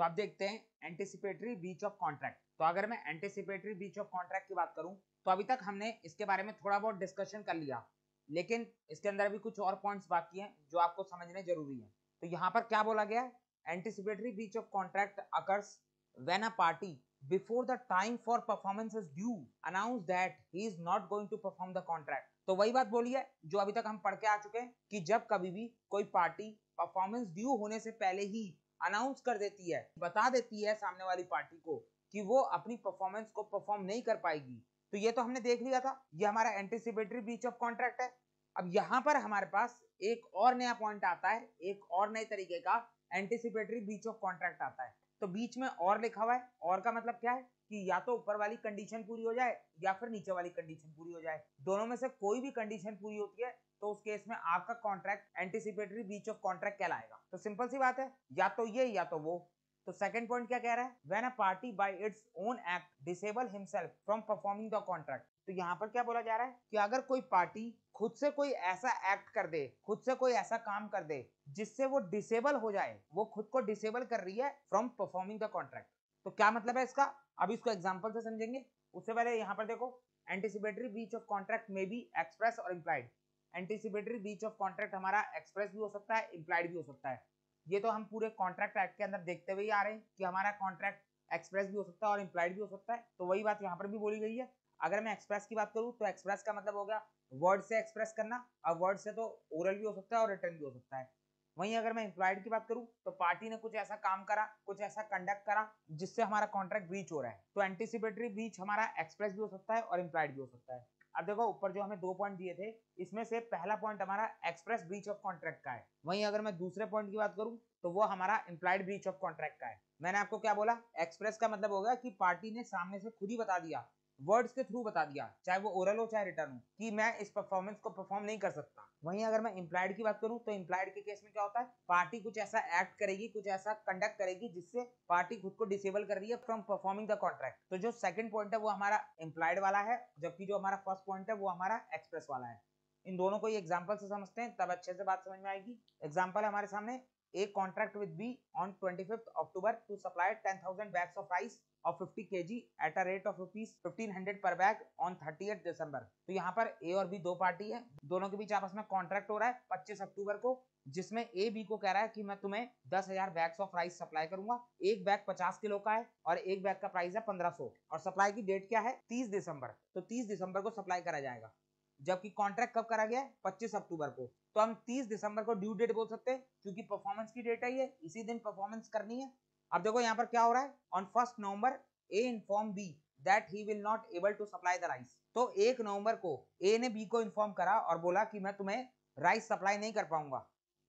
तो आप देखते हैं एंटिसिपेटरी बीच ऑफ़ कॉन्ट्रैक्ट तो अगर मैं एंटिसिपेटरी बीच ऑफ़ कॉन्ट्रैक्ट की बात करूँ तो अभी तक हमने इसके बारे में थोड़ा बहुत डिस्कशन कर लिया। लेकिन इसके अंदर भी कुछ और पॉइंट्स बाकी हैं जो आपको समझने ज़रूरी है। तो यहाँ पर क्या बोला गया है? Anticipatory breach of contract occurs when a party before the time for performance is due, announce that he is not going to perform the contract. तो वही बात बोली है जो अभी तक हम पढ़ के आ चुके हैं कि जब कभी भी कोई पार्टी परफॉर्मेंस ड्यू होने से पहले ही अनाउंस कर देती है, बता देती है सामने वाली पार्टी को कि वो अपनी परफॉर्मेंस को परफॉर्म नहीं कर पाएगी। तो ये तो हमने देख लिया था, ये हमारा एंटीसिपेटरी बीच ऑफ़ कॉन्ट्रैक्ट है। अब यहाँ पर हमारे पास एक और नया पॉइंट आता है, एक और नए तरीके का एंटीसिपेटरी बीच ऑफ़ कॉन्ट्रैक्ट आता है। तो बीच में और लिखा हुआ है, और का मतलब क्या है? कि या तो ऊपर वाली कंडीशन पूरी हो जाए या फिर नीचे वाली कंडीशन पूरी हो जाए। दोनों में से कोई भी कंडीशन पूरी होती है तो उस केस में आपका contract anticipatory breach of contract कहलाएगा। तो सिंपल सी बात है, या तो ये, या तो वो। तो सेकंड पॉइंट क्या कह रहा है? When a party by its own act disable himself from performing the contract तो यहाँ पर क्या बोला जा रहा है? कि अगर कोई पार्टी खुद से कोई ऐसा एक्ट कर दे, खुद से कोई ऐसा काम कर दे, जिससे वो डिसेबल हो जाए, वो खुद को डिसेबल कर रही है फ्रॉम परफॉर्मिंग द कॉन्ट्रैक्ट तो क्या मतलब है इसका? अभी इसको एग्ज़ाम्पल से समझेंगे। उससे पहले यहाँ पर देखो एंटीसिपेटरी बीच ऑफ़ कॉन्ट्रैक्ट में भी एक्सप्रेस और implied anticipatory breach of contract हमारा एक्सप्रेस भी हो सकता है इम्प्लाइड भी हो सकता है। ये तो हम पूरे कॉन्ट्रैक्ट एक्ट के अंदर देखते हुए आ रहे हैं कि हमारा कॉन्ट्रैक्ट एक्सप्रेस भी हो सकता है और इम्प्लाइड भी हो सकता है। तो वही बात यहाँ पर भी बोली गई है। अगर मैं एक्सप्रेस की बात करूँ तो एक्सप्रेस का मतलब हो गया वर्ड से एक्सप्रेस करना। और वर्ड से तो ओरल भी हो सकता है और रिटर्न भी हो सकता है। वहीं अगर मैं इम्प्लॉयड की बात करूँ तो पार्टी ने कुछ ऐसा काम करा, कुछ ऐसा कंडक्ट करा, जिससे हमारा कॉन्ट्रैक्ट ब्रीच हो रहा है। तो एंटीसिपेटरी ब्रीच हमारा एक्सप्रेस भी हो सकता है और इम्प्लॉयड भी हो सकता है। अब देखो, ऊपर जो हमें दो पॉइंट दिए थे, इसमें से पहला पॉइंट हमारा एक्सप्रेस ब्रीच ऑफ़ कॉन्ट्रैक्ट का है। वहीं अगर मैं दूसरे पॉइंट की बात करूँ तो वो हमारा इम्प्लाइड ब्रीच ऑफ़ कॉन्ट्रैक्ट का है। मैंने आपको क्या बोला? एक्सप्रेस का मतलब होगा कि पार्टी ने सामने से खुद ही बता दिया वर्ड्स के थ्रू बता दिया, चाहे वो ओरल हो, चाहे रिटर्न हो, कि मैं इस परफॉर्मेंस को परफॉर्म नहीं कर सकता। वहीं अगर मैं इम्प्लाइड की बात करूँ तो इम्प्लाइड के केस में क्या होता है? पार्टी कुछ ऐसा एक्ट करेगी, कुछ ऐसा कंडक्ट करेगी, जिससे पार्टी खुद को डिसेबल कर रही है फ्रॉम परफॉर्मिंग द कॉन्ट्रैक्ट तो जो सेकंड पॉइंट है, वो हमारा इम्प्लाइड वाला है, जबकि जो हमारा फ़र्स्ट पॉइंट है, वो हमारा एक्सप्रेस वाला है। इन दोनों को एग्ज़ाम्पल से समझते हैं, तब अच्छे से बात समझ में आएगी। एग्ज़ाम्पल हमारे सामने a contract with B on 25th October to supply 10,000 bags of rice of 50 kg at a rate of rupees 1500 per bag on 30th December. तो यहाँ पर A और B दो पार्टी है। दोनों के बीच आपस में कॉन्ट्रैक्ट हो रहा है 25 अक्टूबर को जिसमें ए बी को कह रहा है कि मैं तुम्हें दस हज़ार बैग्स ऑफ़ राइस सप्लाई करूँगा। एक बैग पचास किलो का है और एक बैग का प्राइस है पंद्रह सौ। और सप्लाई की डेट क्या है? तीस दिसंबर तो तीस दिसंबर को सप्लाई करा जाएगा। जबकि कॉन्ट्रैक्ट कब करा गया? है पच्चीस अक्टूबर को। तो हम 30 दिसंबर को ड्यू डेट बोल सकते हैं, क्योंकि परफॉर्मेंस की डेट है ये, इसी दिन परफॉर्मेंस करनी है। अब देखो यहाँ पर क्या हो रहा है? On first November A inform B that he will not able to supply the rice तो एक नवंबर को ए ने बी को इन्फॉर्म करा और बोला कि मैं तुम्हें राइस सप्लाई नहीं कर पाऊँगा।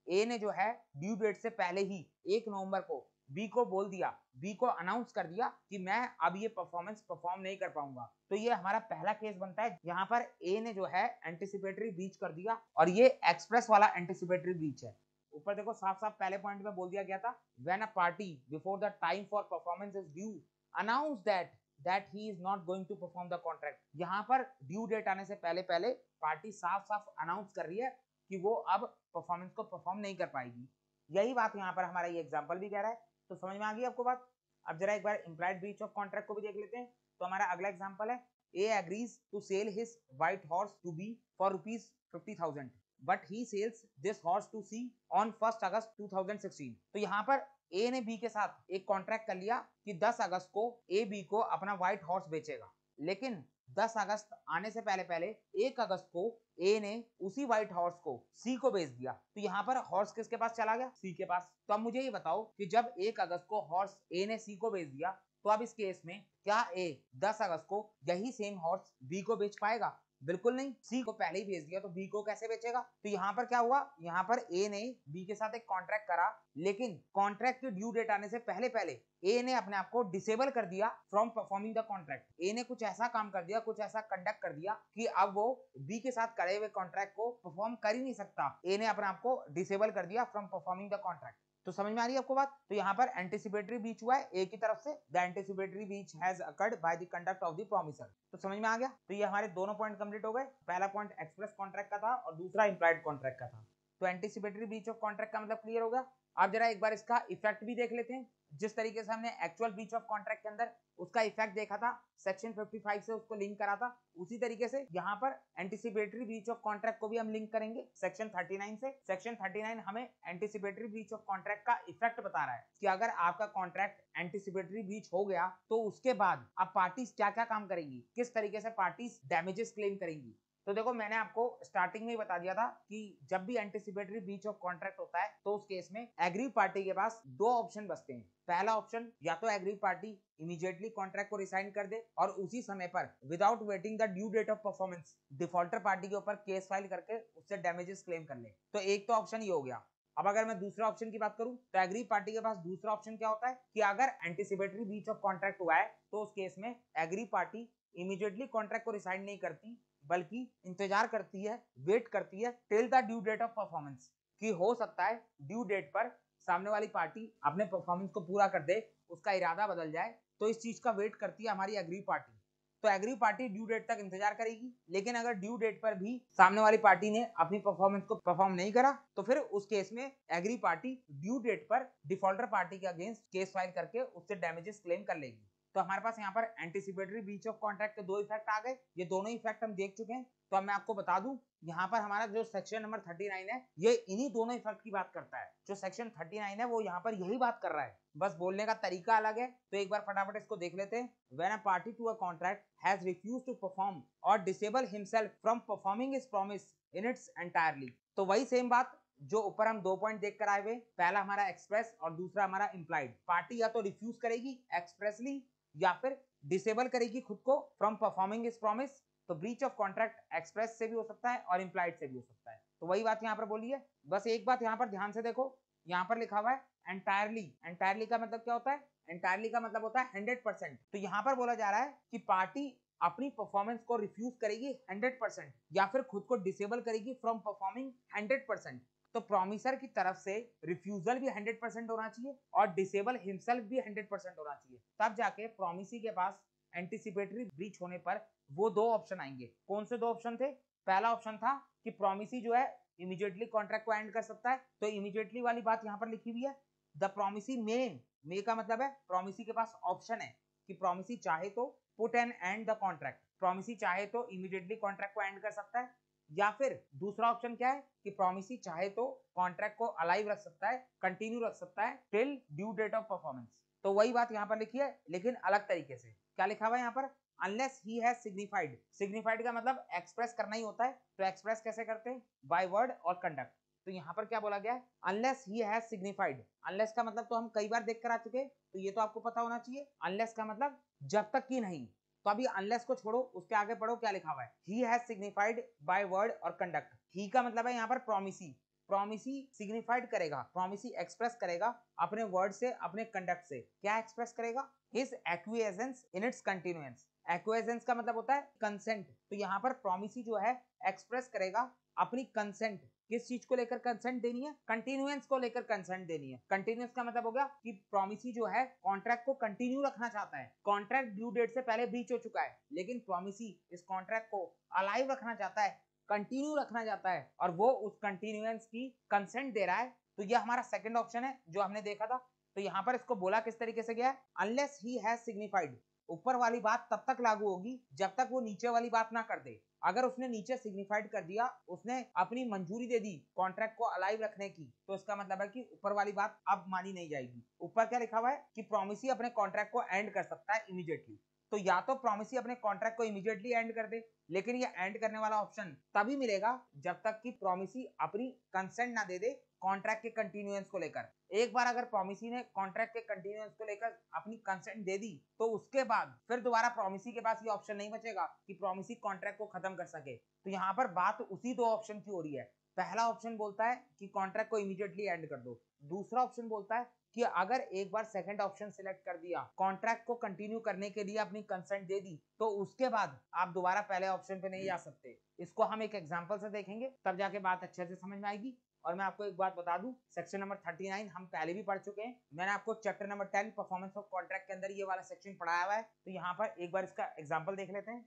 ए ने जो है ड्यू डेट से पहले ही एक नवंबर को बी को बोल दिया बी को अनाउंस कर दिया कि मैं अब ये परफॉर्मेंस परफॉर्म नहीं कर पाऊँगा। तो ये हमारा पहला केस बनता है। यहाँ पर ए ने जो है एंटिसिपेटरी बीच कर दिया और ये एक्सप्रेस वाला एंटिसिपेटरी बीच है। ऊपर देखो साफ़ साफ़ पहले पॉइंट में बोल दिया गया था when a party before the time for performance is due announce that that he is not going to perform the contract यहाँ पर ड्यू डेट आने से पहले पहले पार्टी साफ़ साफ़ अनाउंस कर रही है कि वो अब परफॉर्मेंस को परफॉर्म नहीं कर पाएगी। यही बात यहाँ पर हमारा ये एग्ज़ाम्पल भी कह रहा है। तो समझ में आ गई आपको बात? अब जरा एक बार इम्प्लाइड ब्रीच ऑफ़ कॉन्ट्रैक्ट को भी देख लेते हैं। तो हमारा अगला एग्जांपल है। A agrees to sell his white horse to B for rupees fifty thousand but he sells this horse to C on first August 2016 तो यहाँ पर ए ने बी के साथ एक कॉन्ट्रैक्ट कर लिया कि 10 अगस्त को ए बी को अपना व्हाइट हॉर्स बेचेगा। लेकिन 10 अगस्त आने से पहले पहले 1 अगस्त को ए ने उसी व्हाइट हॉर्स को सी को बेच दिया। तो यहाँ पर हॉर्स किसके पास चला गया? सी के पास। तो अब मुझे ये बताओ कि जब 1 अगस्त को हॉर्स ए ने सी को बेच दिया तो अब इस केस में क्या ए 10 अगस्त को यही सेम हॉर्स बी को बेच पाएगा? बिल्कुल नहीं। सी को पहले ही भेज दिया तो बी को कैसे बेचेगा? तो यहाँ पर क्या हुआ? यहाँ पर ए ने बी के साथ एक कॉन्ट्रैक्ट करा, लेकिन कॉन्ट्रैक्ट की ड्यू डेट आने से पहले पहले ए ने अपने आप को डिसेबल कर दिया from performing the contract A ने कुछ ऐसा काम कर दिया, कुछ ऐसा कंडक्ट कर दिया कि अब वो बी के साथ करे हुए कॉन्ट्रैक्ट को परफॉर्म कर ही नहीं सकता। ए ने अपने आप को डिसेबल कर दिया फ्रॉम परफॉर्मिंग द कॉन्ट्रैक्ट तो समझ में आ रही है आपको बात? तो यहाँ पर एंटीसिपेटरी बीच हुआ है ए की तरफ़ से the anticipatory breach has occurred by the conduct of the promisor तो समझ में आ गया? तो ये हमारे दोनों पॉइंट कंप्लीट हो गए। पहला पॉइंट एक्सप्रेस कॉन्ट्रैक्ट का था और दूसरा इंप्लाइड कॉन्ट्रैक्ट का था। तो एंटीसिपेटरी बीच ऑफ़ कॉन्ट्रैक्ट का मतलब क्लियर होगा आप जरा एक बार इसका इफ़ेक्ट भी देख लेते हैं। जिस तरीके से हमने एक्चुअल ब्रीच ऑफ़ कॉन्ट्रैक्ट के अंदर उसका इफ़ेक्ट देखा था सेक्शन 55 से उसको लिंक करा था, उसी तरीके से यहाँ पर एंटिसिपेटरी ब्रीच ऑफ़ कॉन्ट्रैक्ट को भी हम लिंक करेंगे सेक्शन 39 से। सेक्शन 39 हमें एंटिसिपेटरी ब्रीच ऑफ़ कॉन्ट्रैक्ट का इफ़ेक्ट बता रहा है कि अगर आपका कॉन्ट्रैक्ट एंटिसिपेटरी ब्रीच हो गया तो उसके बाद अब पार्टीज़ क्या क्या काम करेंगी? किस तरीके से पार्टीज़ डैमेजेस क्लेम करेंगी? तो देखो, मैंने आपको स्टार्टिंग में ही बता दिया था कि जब भी एंटीसिपेटरी बीच ऑफ़ कॉन्ट्रैक्ट होता है तो उस केस में एग्री पार्टी के पास दो ऑप्शन बचते हैं। पहला ऑप्शन या तो एग्री पार्टी इमीडिएटली कॉन्ट्रैक्ट को रिसाइन कर दे और उसी समय पर without waiting the due date of performance defaulter party के ऊपर केस फ़ाइल करके उससे डैमेजेस क्लेम कर ले। तो एक तो ऑप्शन ये हो गया। अब अगर मैं दूसरे ऑप्शन की बात करूँ तो एग्री पार्टी के पास दूसरा ऑप्शन क्या होता है? कि अगर एंटिसिपेटरी ब्रीच ऑफ़ कॉन्ट्रैक्ट हुआ है तो उस केस में एग्री पार्टी इमीडिएटली कॉन्ट्रैक्ट को रिसाइन नहीं करती, बल्कि इंतज़ार करती है वेट करती है till the due date of performance कि हो सकता है ड्यू डेट पर सामने वाली पार्टी अपने परफॉर्मेंस को पूरा कर दे, उसका इरादा बदल जाए तो इस चीज़ का वेट करती है हमारी एग्री पार्टी तो एग्री पार्टी ड्यू डेट तक इंतज़ार करेगी। लेकिन अगर ड्यू डेट पर भी सामने वाली पार्टी ने अपनी परफॉर्मेंस को परफॉर्म नहीं करा तो फिर उस केस में एग्री पार्टी ड्यू डेट पर डिफॉल्टर पार्टी के अगेंस्ट केस फ़ाइल करके उससे डैमेजेस क्लेम कर लेगी। तो हमारे पास यहाँ पर एंटीसिपेटरी ब्रीच ऑफ़ कॉन्ट्रैक्ट के दो इफ़ेक्ट आ गए। ये दोनों इफ़ेक्ट हम देख चुके हैं। तो अब मैं आपको बता दूँ, यहाँ पर हमारा जो सेक्शन नंबर 39 है, ये इन्हीं दोनों इफ़ेक्ट की बात करता है। जो सेक्शन 39 है, वो यहाँ पर यही बात कर रहा है। बस बोलने का तरीका अलग है। तो एक बार फटाफट इसको देख लेते हैं। When a party to a contract has refused to perform और disable himself from performing is promise in its entirely तो वही सेम बात जो ऊपर हम दो पॉइंट देख कर आए हुए पहला हमारा एक्सप्रेस और दूसरा हमारा इम्प्लाइड पार्टी या तो रिफ्यूज करेगी एक्सप्रेसली या फिर डिसेबल करेगी खुद को फ्रॉम परफॉर्मिंग इस प्रॉमिस तो ब्रीच ऑफ़ कॉन्ट्रैक्ट एक्सप्रेस से भी हो सकता है और इम्प्लाइड से भी हो सकता है। तो वही बात यहाँ पर बोली है। बस एक बात यहाँ पर ध्यान से देखो। यहाँ पर लिखा हुआ है एंटायरली एंटायरली का मतलब क्या होता है? एंटायरली का मतलब होता है हंड्रेड परसेंट तो यहाँ पर बोला जा रहा है कि पार्टी अपनी परफॉर्मेंस को रिफ्यूज करेगी हंड्रेड परसेंट या फिर खुद को डिसेबल करेगी फ्रॉम परफॉर्मिंग हंड्रेड परसेंट तो प्रोमिसर की तरफ़ से रिफ्यूजल भी 100 परसेंट होना चाहिए और डिसेबल हिमसेल्फ भी 100 परसेंट होना चाहिए। तब जाके प्रोमिसी के पास एंटिसिपेटरी ब्रीच होने पर वो दो ऑप्शन आएँगे। कौन से दो ऑप्शन थे? पहला ऑप्शन था कि प्रोमिसी जो है इमीडिएटली कॉन्ट्रैक्ट को एंड कर सकता है। तो इमीडिएटली वाली बात यहाँ पर लिखी हुई है। द प्रोमिसी मे मे का मतलब है प्रोमिसी के पास ऑप्शन है कि प्रोमिसी चाहे तो put an end the contract promisee चाहे तो इमीडिएटली कॉन्ट्रैक्ट को एंड कर सकता है। या फिर दूसरा ऑप्शन क्या है कि प्रोमिसी चाहे तो कॉन्ट्रैक्ट को अलाइव रख सकता है कंटिन्यू रख सकता है till due date of performance तो वही बात यहाँ पर लिखी है, लेकिन अलग तरीके से। क्या लिखा हुआ है यहाँ पर? Unless he has signified signified का मतलब एक्सप्रेस करना ही होता है तो एक्सप्रेस कैसे करते हैं? बाय वर्ड और कंडक्ट तो यहाँ पर क्या बोला गया है? Unless he has signified unless का मतलब तो हम कई बार देख कर आ चुके तो ये तो आपको पता होना चाहिए। अनलेस का मतलब जब तक की नहीं। तो अभी अनलेस को छोड़ो, उसके आगे पढ़ो, क्या लिखा हुआ है? He has signified by word और कंडक्ट ही का मतलब है यहाँ पर प्रोमिसी प्रोमिसी सिग्निफाइड करेगा प्रोमिसी एक्सप्रेस करेगा अपने वर्ड से, अपने कंडक्ट से। क्या एक्सप्रेस करेगा? His acquiescence in its continuance acquiescence का मतलब होता है कंसेंट तो यहाँ पर प्रोमिसी जो है एक्सप्रेस करेगा अपनी कंसेंट किस चीज़ को लेकर कंसेंट देनी है? कंटिन्यूएंस को लेकर कंसेंट देनी है। कंटिन्यूस का मतलब हो गया कि प्रोमिसी जो है कॉन्ट्रैक्ट को कंटिन्यू रखना चाहता है। कॉन्ट्रैक्ट ड्यू डेट से पहले ब्रीच हो चुका है, लेकिन प्रोमिसी इस कॉन्ट्रैक्ट को अलाइव रखना चाहता है कंटिन्यू रखना चाहता है, और वो उस कंटिन्यूएंस की कंसेंट दे रहा है। तो ये हमारा सेकंड ऑप्शन है, जो हमने देखा था। तो यहाँ पर इसको बोला किस तरीके से गया अनलेस ही हैज़ सिग्निफाइड ऊपर वाली बात तब तक लागू होगी जब तक वो नीचे वाली बात ना कर दे। अगर उसने नीचे सिग्निफाइड कर दिया, उसने अपनी मंजूरी दे दी कॉन्ट्रैक्ट को अलाइव रखने की तो इसका मतलब है कि ऊपर वाली बात अब मानी नहीं जाएगी। ऊपर क्या लिखा हुआ है कि प्रोमिसी अपने कॉन्ट्रैक्ट को एंड कर सकता है इमीडिएटली तो या तो प्रोमिसी अपने कॉन्ट्रैक्ट को इमीडिएटली एंड कर दे, लेकिन ये एंड करने वाला ऑप्शन तभी मिलेगा जब तक कि प्रोमिसी अपनी कंसेंट ना दे दे कॉन्ट्रैक्ट के कंटिन्यूएंस को लेकर। एक बार अगर प्रोमिसी ने कॉन्ट्रैक्ट के कंटिन्यूएंस को लेकर अपनी कंसेंट दे दी तो उसके बाद फिर दोबारा प्रोमिसी के पास ये ऑप्शन नहीं बचेगा कि प्रोमिसी कॉन्ट्रैक्ट को खत्म कर सके। तो यहाँ पर बात उसी दो ऑप्शन की हो रही है। पहला ऑप्शन बोलता है कि कॉन्ट्रैक्ट को इमीडिएटली एंड कर दो। दूसरा ऑप्शन बोलता है कि अगर एक बार सेकंड ऑप्शन सिलेक्ट कर दिया कॉन्ट्रैक्ट को कंटिन्यू करने के लिए अपनी कंसेंट दे दी तो उसके बाद आप दोबारा पहले ऑप्शन पे नहीं जा सकते। इसको हम एक एग्जांपल से देखेंगे, तब जाके बात अच्छे से समझ में आएगी। और मैं आपको एक बात बता दूँ सेक्शन नंबर 39 हम पहले भी पढ़ चुके हैं। मैंने आपको chapter number 10 performance of contract के अंदर ये वाला सेक्शन पढ़ाया हुआ है। तो यहाँ पर एक बार इसका एग्ज़ाम्पल देख लेते हैं।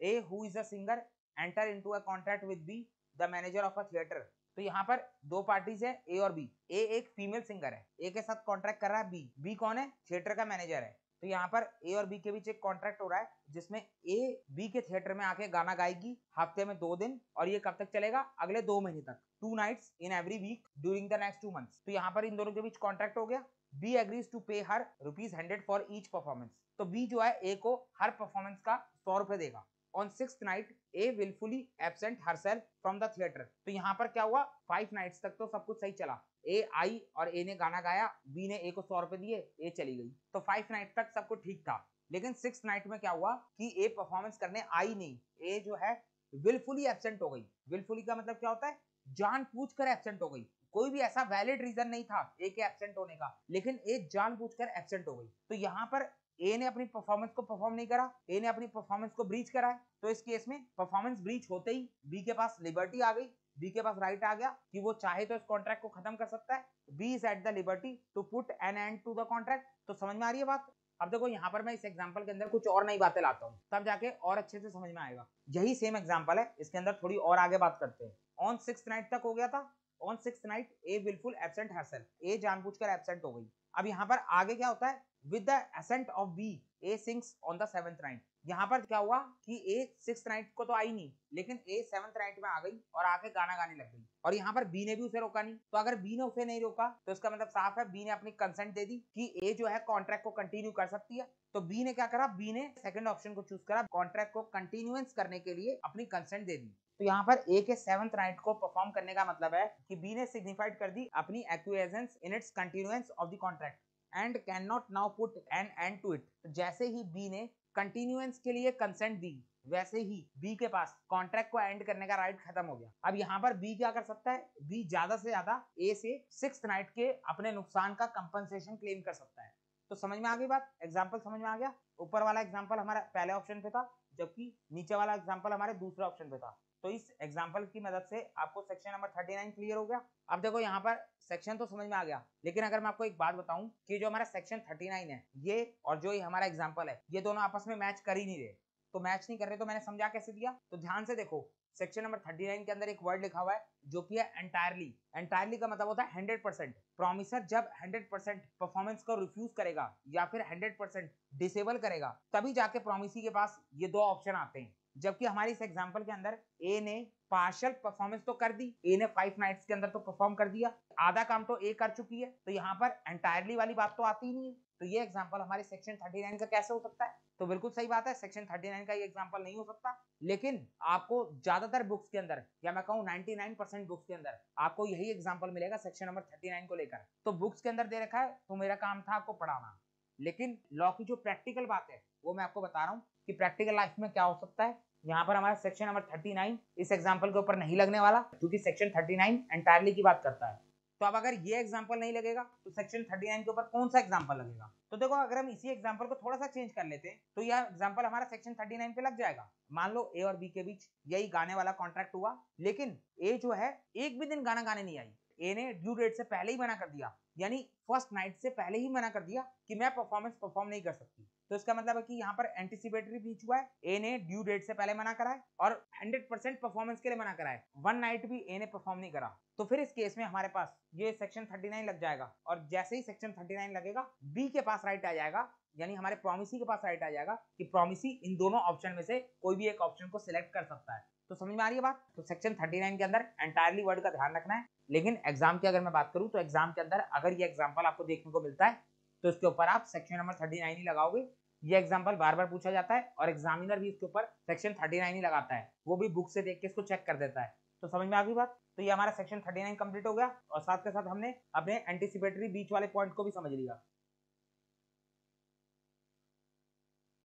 A who is a singer enter into a contract with B the manager of a theatre तो यहाँ पर दो पार्टीज़ है ए और बी ए एक फीमेल सिंगर है। ए के साथ कॉन्ट्रैक्ट कर रहा है बी बी कौन है? थिएटर का मैनेजर है। तो यहाँ पर ए और बी के बीच एक कॉन्ट्रैक्ट हो रहा है, जिसमें ए बी के थिएटर में आके गाना गाएगी हफ़्ते में दो दिन और ये कब तक चलेगा? अगले दो महीने तक। Two nights in every week during the next two months तो यहाँ पर इन दोनों के बीच कॉन्ट्रैक्ट हो गया। B agrees to pay her rupees hundred for each performance तो बी जो है ए को हर परफॉर्मेंस का सौ रुपए देगा। On six night A wilfully absent herself from the theatre तो यहाँ पर क्या हुआ? फाइव नाइट्स तक तो सब कुछ सही चला। ए आई और ए ने गाना गाया, बी ने ए को सौ रुपए दिए, ए चली गई। तो फाइव नाइट तक सब कुछ ठीक था। लेकिन सिक्स नाइट में क्या हुआ कि ए परफॉर्मेंस करने आई नहीं। ए जो है विलफुली एबसेंट हो गई। विलफुली का मतलब क्या होता है? जान पूछ कर एबसेंट हो गई। कोई भी ऐसा वैलिड रीजन नहीं था ए के एबसेंट होने का। लेकिन ए जान पूछ कर एबसेंट हो गई। तो यहाँ पर ए ने अपनी परफॉर्मेंस को परफॉर्म नहीं करा, ए ने अपनी परफॉर्मेंस को ब्रीच करा है। तो इस केस में परफॉर्मेंस ब्रीच होते ही बी के पास लिबर्टी आ गई। बी के पास राइट आ गया कि वो चाहे तो इस कॉन्ट्रैक्ट को खत्म कर सकता है। B is at the liberty to put an end to the contract तो समझ में आ रही है बात? अब देखो, यहाँ पर मैं इस एग्ज़ाम्पल के अंदर कुछ और नई बातें लाता हूँ। तब जाके और अच्छे से समझ में आएगा। यही सेम एग्ज़ाम्पल है। इसके अंदर थोड़ी और आगे बात करते हैं। ऑन सिक्स नाइट तक हो गया था। ऑन सिक्स नाइट ए बिल्कुल एबसेंट हरसेल्फ ए जानबूझकर एबसेंट हो गई। अब यहाँ पर आगे क्या होता है? With the assent of B A sings on the seventh night यहाँ पर क्या हुआ कि ए सिक्स नाइट को तो आई नहीं, लेकिन ए सेवंथ नाइट में आ गई और आके गाना गाने लग गई। और यहाँ पर बी ने भी उसे रोका नहीं। तो अगर बी ने उसे नहीं रोका तो इसका मतलब साफ़ है बी ने अपनी कंसेंट दे दी कि ए जो है कॉन्ट्रैक्ट को कंटिन्यू कर सकती है। तो बी ने क्या करा? बी ने सेकंड ऑप्शन को चूज़ करा कॉन्ट्रैक्ट को कंटिन्यूएंस करने के लिए अपनी कंसेंट दे दी। तो यहाँ पर ए के सेवंथ नाइट को परफॉर्म करने का मतलब है कि बी ने सिग्निफाइड कर दी अपनी acquiescence in its continuance of the contract and can not now put an end to it जैसे ही बी ने कंटिन्यूएंस के लिए कंसेंट दी। वैसे ही बी के पास कॉन्ट्रैक्ट को एंड करने का राइट खत्म हो गया। अब यहाँ पर बी क्या कर सकता है? बी ज़्यादा से ज़्यादा ए से सिक्स नाइट के अपने नुकसान का कंपनसेशन क्लेम कर सकता है। तो समझ में आ गई बात? एग्ज़ाम्पल समझ में आ गया? ऊपर वाला एग्ज़ाम्पल हमारा पहले ऑप्शन पे था, जबकि नीचे वाला एग्ज़ाम्पल हमारे दूसरे ऑप्शन पे था। तो इस एग्ज़ाम्पल की मदद से आपको सेक्शन नंबर 39 क्लियर हो गया। अब देखो यहाँ पर सेक्शन तो समझ में आ गया, लेकिन अगर मैं आपको एक बात बताऊँ कि जो हमारा सेक्शन 39 है, ये और जो ये हमारा एग्ज़ाम्पल है, ये दोनों आपस में मैच कर ही नहीं रहे। तो मैच नहीं कर रहे तो मैंने समझा कैसे दिया? तो ध्यान से देखो सेक्शन नंबर 39 के अंदर एक वर्ड लिखा हुआ है, जो कि है एंटायरली एंटायरली का मतलब होता है हंड्रेड परसेंट प्रोमिसर जब हंड्रेड परसेंट परफॉर्मेंस को रिफ्यूज करेगा या फिर हंड्रेड परसेंट डिसेबल करेगा, तभी जाके प्रोमिसी के पास ये दो ऑप्शन आते हैं। जबकि हमारे इस एग्ज़ाम्पल के अंदर ए ने पार्शल परफॉर्मेंस तो कर दी ए ने फाइव नाइट्स के अंदर तो परफॉर्म कर दिया, आधा काम तो ए कर चुकी है तो यहाँ पर एंटायरली वाली बात तो आती ही नहीं है। तो ये एग्ज़ाम्पल हमारे सेक्शन 39 का कैसे हो सकता है? तो बिल्कुल सही बात है सेक्शन 39 का ये एग्ज़ाम्पल नहीं हो सकता। लेकिन आपको ज़्यादातर बुक्स के अंदर, या मैं कहूँ 99 परसेंट बुक्स के अंदर, आपको यही एग्ज़ाम्पल मिलेगा सेक्शन नंबर 39 को लेकर। तो बुक्स के अंदर दे रखा है तो मेरा काम था आपको पढ़ाना। लेकिन लॉ की जो प्रैक्टिकल बात है, वो मैं आपको बता रहा हूँ कि प्रैक्टिकल लाइफ में क्या हो सकता है? यहाँ पर हमारा सेक्शन नंबर 39 इस एग्ज़ाम्पल के ऊपर नहीं लगने वाला, क्योंकि सेक्शन 39 एंटायरली की बात करता है। तो अब अगर ये एग्ज़ाम्पल नहीं लगेगा तो सेक्शन 39 के ऊपर कौन सा एग्ज़ाम्पल लगेगा? तो देखो, अगर हम इसी एग्ज़ाम्पल को थोड़ा सा चेंज कर लेते हैं तो यह एग्ज़ाम्पल हमारा सेक्शन 39 पे लग जाएगा। मान लो ए और बी के बीच यही गाने वाला कॉन्ट्रैक्ट हुआ, लेकिन ए जो है, एक भी दिन गाना गाने नहीं आई। ए ने ड्यू डेट से पहले ही मना कर दिया, यानी फ़र्स्ट नाइट से पहले ही मना कर दिया कि मैं परफॉर्मेंस परफॉर्म नहीं कर सकती। तो इसका मतलब है कि यहाँ पर एंटीसिपेटरी बीच हुआ है ए ने ड्यू डेट से पहले मना करा है और 100 परसेंट परफॉर्मेंस के लिए मना करा है। वन नाइट भी ए ने परफॉर्म नहीं करा। तो फिर इस केस में हमारे पास ये सेक्शन 39 लग जाएगा और जैसे ही सेक्शन 39 लगेगा बी के पास राइट आ जाएगा, यानी हमारे प्रोमिसी के पास राइट आ जाएगा कि प्रोमिसी इन दोनों ऑप्शन में से कोई भी एक ऑप्शन को सिलेक्ट कर सकता है। तो समझ में आ रही है बात? तो सेक्शन 39 के अंदर एंटायरली वर्ड का ध्यान रखना है। लेकिन एग्ज़ाम की अगर मैं बात करूँ तो एग्ज़ाम के अंदर अगर ये एग्ज़ाम्पल आपको देखने को मिलता है तो इसके ऊपर आप सेक्शन नंबर 39 ही लगाओगे। ये एग्ज़ाम्पल बार बार पूछा जाता है और एग्जामिनर भी इसके ऊपर सेक्शन 39 ही लगाता है। वो भी बुक से देख के इसको चेक कर देता है। तो समझ में आ गई बात? तो ये हमारा सेक्शन थर्टी नाइन कंप्लीट हो गया और साथ के साथ हमने अपने एंटीसिपेटरी बीच वाले पॉइंट को भी समझ लिया।